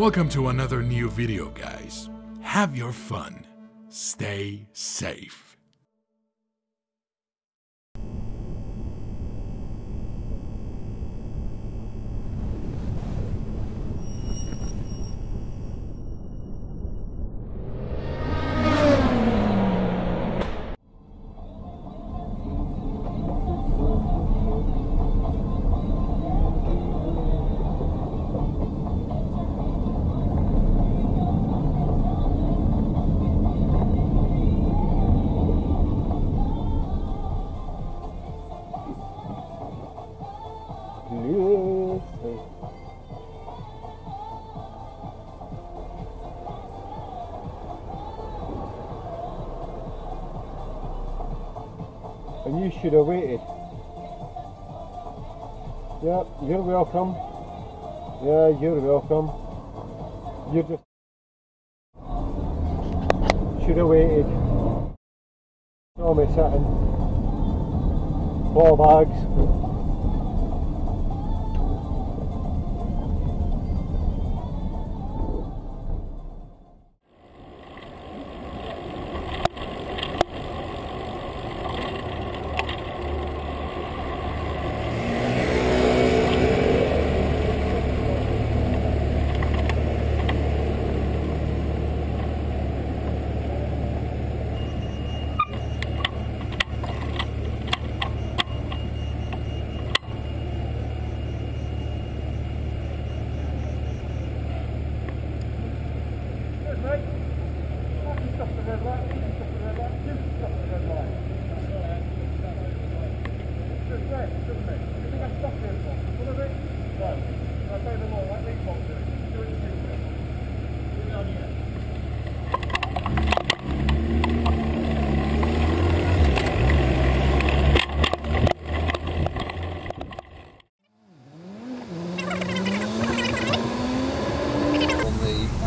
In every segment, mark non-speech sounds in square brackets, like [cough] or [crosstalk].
Welcome to another new video, guys. Have your fun. Stay safe. And you should have waited. Yeah, you're welcome. Yeah, you're welcome. You just should have waited. Saw me sitting. Four bags.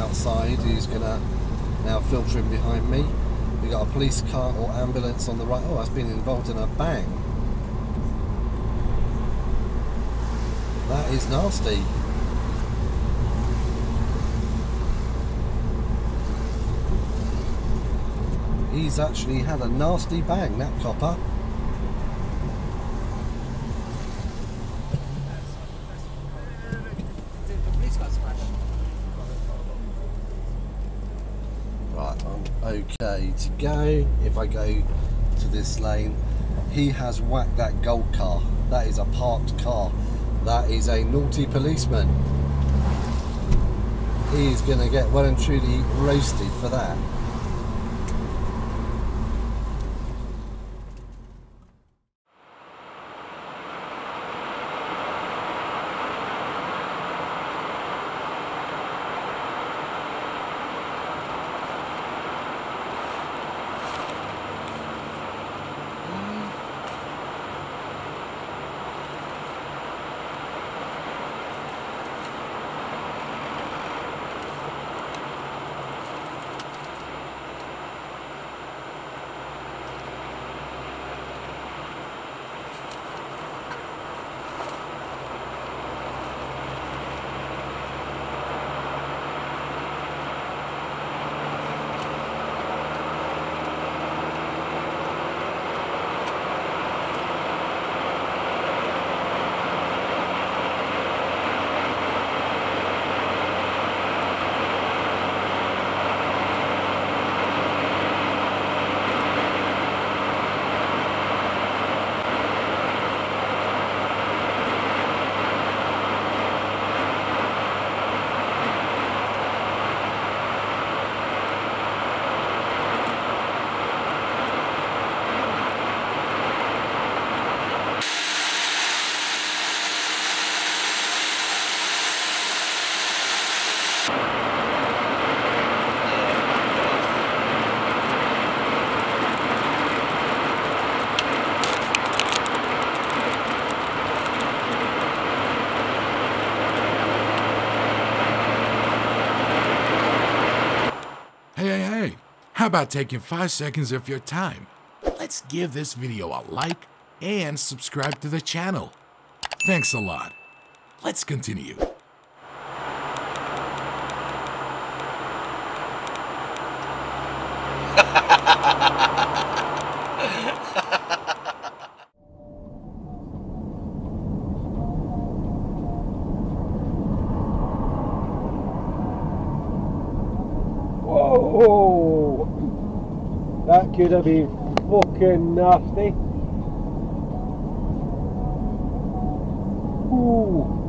on outside who's gonna now filter in behind me. We got a police car or ambulance on the right. Oh, that's been involved in a bang. That is nasty. He's actually had a nasty bang, that copper. Right, I'm okay to go. If I go to this lane, he has whacked that gold car. That is a parked car. That is a naughty policeman. He's going to get well and truly roasted for that. How about taking 5 seconds of your time? Let's give this video a like and subscribe to the channel. Thanks a lot. Let's continue. [laughs] Whoa! That could have been fucking nasty. Ooh.